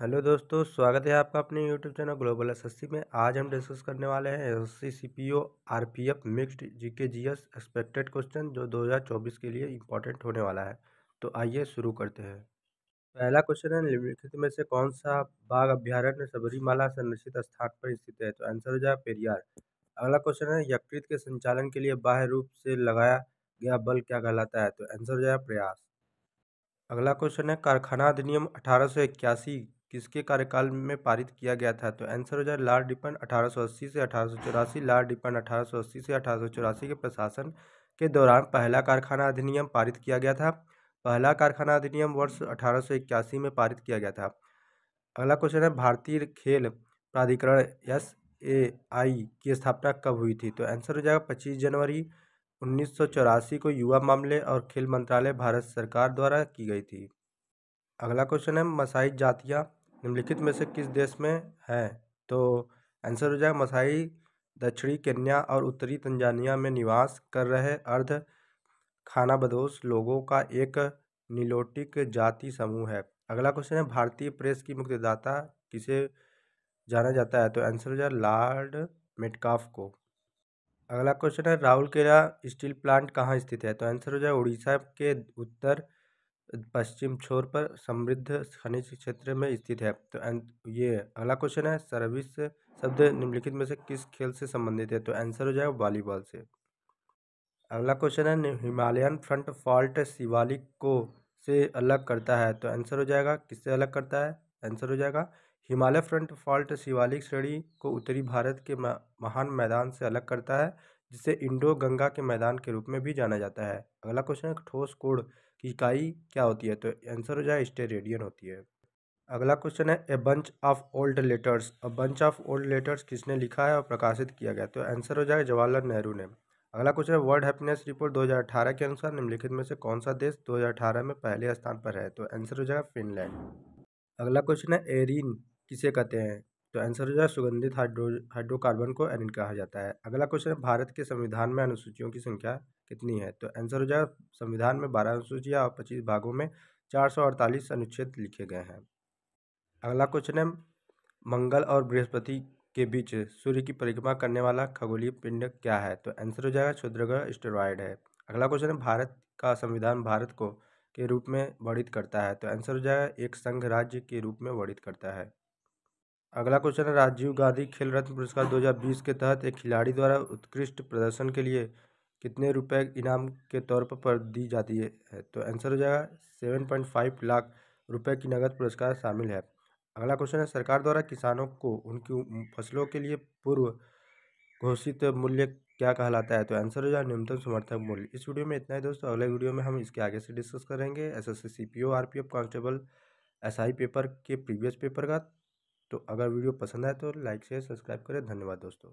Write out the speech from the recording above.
Hello दोस्तों, स्वागत है आपका अपने यूट्यूब चैनल ग्लोबल एसएससी में। आज हम डिस्कस करने वाले हैं SSC, CPO, RPF mixed GK GS expected question जो 2024 के लिए इम्पोर्टेंट होने वाला है। तो आइए शुरू करते हैं। पहला क्वेश्चन है, निम्नलिखित में से कौन सा बाघ अभ्यारण्य सबरीमाला संरक्षित स्थान पर स्थित है? तो आंसर हो जाए पेरियार। अगला क्वेश्चन है, यकृत के संचालन के लिए बाह्य रूप से लगाया गया बल क्या कहलाता है? तो आंसर हो जाए प्रयास। अगला क्वेश्चन है, कारखाना अधिनियम अठारह सौ इक्यासी किसके कार्यकाल में पारित किया गया था? तो आंसर हो जाए लार्ड डिपन 1880 से अठारह लार्ड डिपन 1880 से अठारह सौ चौरासी के प्रशासन के दौरान पहला कारखाना अधिनियम पारित किया गया था। पहला कारखाना अधिनियम वर्ष अठारह सौ इक्यासी में पारित किया गया था। अगला क्वेश्चन है, भारतीय खेल प्राधिकरण एस ए आई की स्थापना कब हुई थी? तो आंसर हो जाएगा पच्चीस जनवरी उन्नीस सौ चौरासी को युवा मामले और खेल मंत्रालय भारत सरकार द्वारा की गई थी। अगला क्वेश्चन है मसाई जातियाँ निम्नलिखित में से किस देश में है? तो आंसर हो जाएगा मसाई, दक्षिणी केन्या और उत्तरी तंजानिया में निवास कर रहे अर्ध खानाबदोश लोगों का एक नीलोटिक जाति समूह है। अगला क्वेश्चन है, भारतीय प्रेस की मुक्तिदाता किसे जाना जाता है? तो आंसर हो जाए लॉर्ड मेटकाफ को अगला क्वेश्चन है, राहुल केला स्टील प्लांट कहाँ स्थित है? तो आंसर हो जाए उड़ीसा के उत्तर पश्चिम छोर पर समृद्ध खनिज क्षेत्र में स्थित है। तो ये अगला क्वेश्चन है, सर्विस शब्द निम्नलिखित में से किस खेल से संबंधित है? तो आंसर हो जाएगा वॉलीबॉल से। अगला क्वेश्चन है हिमालयन फ्रंट फॉल्ट शिवालिक को से अलग करता है। तो आंसर हो जाएगा, किससे अलग करता है? आंसर हो जाएगा, हिमालय फ्रंट फॉल्ट शिवालिक श्रेणी को उत्तरी भारत के महान मैदान से अलग करता है। जिसे इंडो गंगा के मैदान के रूप में भी जाना जाता है। अगला क्वेश्चन है, ठोस कोड की इकाई क्या होती है? तो आंसर हो जाए स्टेरेडियन होती है। अगला क्वेश्चन है, a bunch of old letters. A bunch of old letters किसने लिखा है और प्रकाशित किया गया? तो आंसर हो जाएगा जवाहरलाल नेहरू ने। अगला क्वेश्चन है, वर्ल्ड हैप्पीनेस रिपोर्ट 2018 के अनुसार निम्नलिखित में से कौन सा देश 2018 में पहले स्थान पर है? तो आंसर हो जाएगा फिनलैंड। अगला क्वेश्चन है, एरिन किसे कहते हैं? तो आंसर हो जाए सुगंधित हाइड्रो हाइड्रोकार्बन को एनिन कहा जाता है। अगला क्वेश्चन है, भारत के संविधान में अनुसूचियों की संख्या कितनी है? तो आंसर हो जाए संविधान में बारह अनुसूचियाँ और पच्चीस भागों में चार सौ अड़तालीस अनुच्छेद लिखे गए हैं। अगला क्वेश्चन है, मंगल और बृहस्पति के बीच सूर्य की परिक्रमा करने वाला खगोलीय पिंड क्या है? तो आंसर हो जाएगा, क्षुद्रग्रह स्टेरॉयड है। अगला क्वेश्चन है, भारत का संविधान भारत को के रूप में वर्णित करता है? तो आंसर हो जाएगा, एक संघ राज्य के रूप में वर्णित करता है। अगला क्वेश्चन है, राजीव गांधी खेल रत्न पुरस्कार 2020 के तहत एक खिलाड़ी द्वारा उत्कृष्ट प्रदर्शन के लिए कितने रुपए इनाम के तौर पर दी जाती है? तो आंसर हो जाएगा, सेवन पॉइंट फाइव लाख रुपए की नगद पुरस्कार शामिल है। अगला क्वेश्चन है, सरकार द्वारा किसानों को उनकी फ़सलों के लिए पूर्व घोषित मूल्य क्या कहलाता है? तो आंसर हो जाएगा, न्यूनतम समर्थक मूल्य। इस वीडियो में इतना ही दोस्तों, अगले वीडियो में हम इसके आगे से डिस्कस करेंगे। S S C P O R P F constable S I paper के प्रीवियस पेपर का। तो अगर वीडियो पसंद आए तो लाइक शेयर सब्सक्राइब करें। धन्यवाद दोस्तों।